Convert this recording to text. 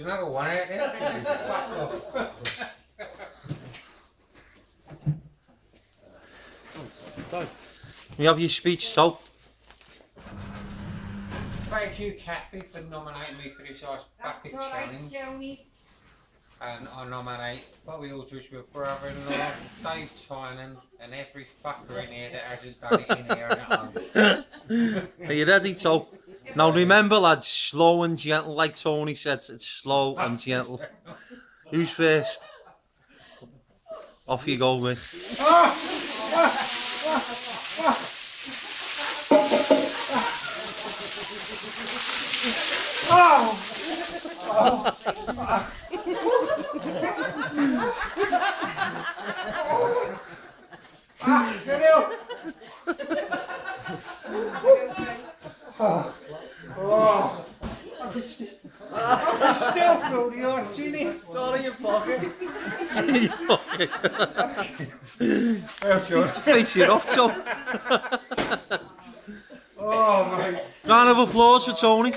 you another one out there. Fuck off. So, you have your speech, so. Thank you, Kathy, for nominating me for this Ice Bucket That's all right, Challenge. Tony. And I nominate Bobby Aldridge, my brother-in-law, Dave Tynan, and every fucker in here that hasn't done it in here and at home. Are you ready, so? Now remember, lads, slow and gentle, like Tony said, it's slow and gentle. Who's first? Off you go, mate. Ah, Oh, still through the ice in it. It's all in your pocket. Well, George. Face it off, so. Oh, mate. Round of applause for Tony.